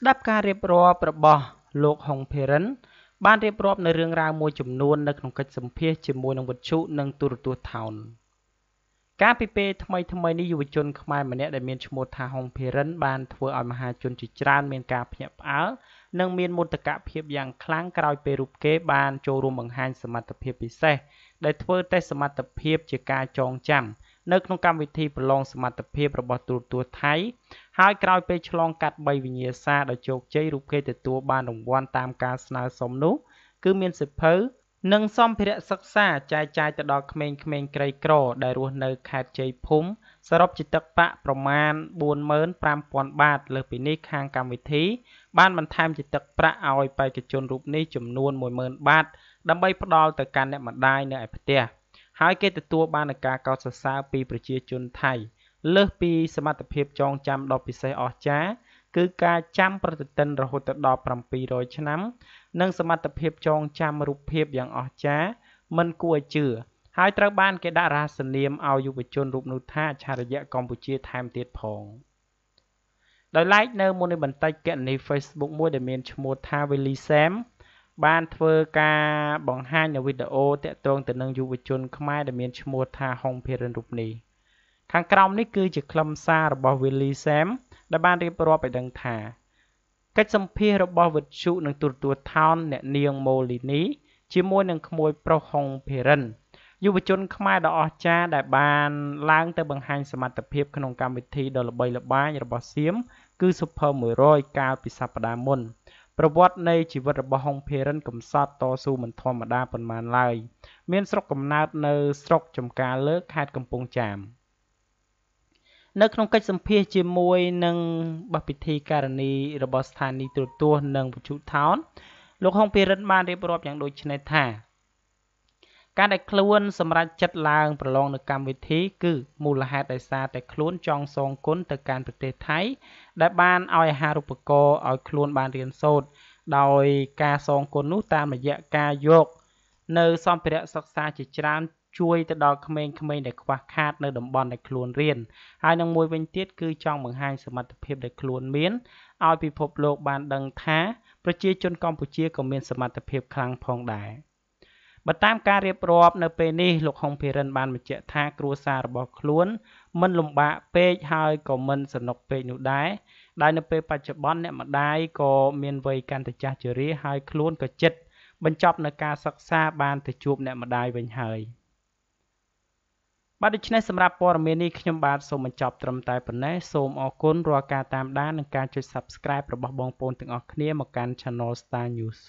ស្ដាប់ការរៀបរាប់របស់លោកហុងភេរិន បានរៀបរាប់នៅរឿងរ៉ាវមួយចំនួននៅក្នុងកិច្ចសម្ភាសជាមួយនឹងវិទ្យុនិងទូរទស្សន៍ថោនកាលពីពេលថ្មីថ្មីនេះយុវជនខ្មែរម្នាក់ដែលមានឈ្មោះថាហុងភេរិន បានធ្វើឲ្យមហាជនជាច្រើនមានការភ្ញាក់ផ្អើលនិងមានមោទកភាពយ៉ាងខ្លាំងក្រោយពេលរូបគេបានចូលរួមបង្ហាញសមត្ថភាពពិសេសដែលធ្វើតេស្តសមត្ថភាពជាការចងចាំ នៅក្នុងកម្មវិធីប្រឡងសមត្ថភាពរបស់ទូរទស្សន៍ថៃ ហើយក្រោយពេលឆ្លងកាត់3វិញ្ញាសាដោយជោគជ័យរូបគេទទួលបានរង្វាន់តាមការស្នើសុំនោះ គឺមានសិភៅនិងសម្ភារៈសិក្សាចែកចាយទៅដល់ក្មេងៗក្រីក្រ ដែលរស់នៅខេត្តជ័យភូមិសរុបជាទឹកប្រាក់ប្រមាណ45000បាត លើសពីនេះខាងកម្មវិធី បានបន្ថែមជាទឹកប្រាក់ឲ្យបេក្ខជនរូបនេះចំនួន10000បាត ដើម្បីផ្ដល់ទៅកាន់អ្នកម្ដាយនៅឯផ្ទះ ហើយគេទទួលបាននូវការកោតសរសើរពីប្រជាជនថៃ លើសពីសមត្ថភាពចងចាំដ៏ពិសេសអស្ចារ្យគឺការចាំប្រតិទិនរហូតដល់700ឆ្នាំ និងសមត្ថភាពចងចាំរូបភាពយ៉ាងអស្ចារ្យមិនគួរឲ្យជឿហើយត្រូវបានគេដាក់រហស្សនាមឲ្យយុវជនរូបនោះថាអច្ឆរិយៈកម្ពុជាថែមទៀតផងដោយឡែកនៅមុននេះបន្តិចគណនី Facebook មួយដែលមានឈ្មោះថា Willy Sam បានធ្វើការបង្ហាញនៅវីដេអូតាក់ទងទៅនឹងយុវជនខ្មែរដែលមានឈ្មោះថាហុងភិរិនរូបនេះខាងក្រោមនេះគឺជាខ្លឹមសាររបស់ Willy Sam ដែលបានរៀបរាប់ឲ្យដឹងថាកិច្ចសម្ភាសរបស់វិទ្យុនិងទូរទស្សន៍ថោនអ្នកនាងម៉ូលីនីជាមួយនឹងក្មួយប្រុសហុងភិរិនយុវជនខ្មែរដ៏អស្ចារ្យដែលបានឡើងទៅបង្ហាញសមត្ថភាពក្នុងកម្មវិធីដ៏ល្បីល្បាញរបស់សៀមគឺ Super 100កាលពីសប្តាហ៍មុន ប្រវត្តិនៃជីវិតរបស់ហុងភេរិនកំសត់តស៊ូមិនធម្មតាប៉ុន្មានឡើយ មានស្រុកកំណើតនៅស្រុកចំការលើខេត្តកំពង់ចាមនៅក្នុងកិច្ចសម្ភាសជាមួយនឹងបពិធីការនីរបស់ស្ថានីយ៍ទូរទស្សន៍និងវិទ្យុថោនលោកហុងភេរិនបានរៀបរាប់យ៉ាងដូចនេះថា ការដែលខ្លួនសម្រេចចិត្តឡើងប្រឡងនៅកម្មវិធីគឺមូលហេតុដោយសារតែខ្លួនចង់សងគុណទៅកាន់ប្រទេសថៃ ដែលបានឲ្យអាហារូបករណ៍ឲ្យខ្លួនបានរៀនសូត្រដោយការសងគុណនោះតាមរយៈការយក នៅសម្ភារៈសិក្សាជាច្រើនជួយទៅដល់ក្មេងៗដែលខ្វះខាតនៅតំបន់ដែលខ្លួនរៀនហើយនឹងមួយវិញទៀតគឺចង់បង្ហាញសមត្ថភាពដែលខ្លួនមានឲ្យពិភពលោកបានដឹងថាប្រជាជនកម្ពុជាក៏មានសមត្ថភាពខ្លាំងផងដែរ។ បើតាមការរៀបរាប់នៅពេលនេះលោកហុងភិរិនបានបញ្ជាក់ថាគ្រួសាររបស់ខ្លួន មិនលំបាកពេកហើយក៏មិនសនុកពេកនោះដែរដែលនៅពេលបច្ចុប្បន្នអ្នកម្ដាយក៏មានវ័យកាន់តែចាស់ជរាហើយខ្លួនក៏ចិត្តបញ្ចប់នៅការសិក្សាបានទៅជួបអ្នកម្ដាយវិញហើយបាទដូច្នេះសម្រាប់ព័ត៌មាននេះខ្ញុំបាទសូមបញ្ចប់ត្រឹមតែប៉ុណ្ណេះសូមអរគុណរាល់ការតាមដាននិងការចុច Subscribe របស់បងប្អូនទាំងអស់គ្នាមកកាន់ Channel Star News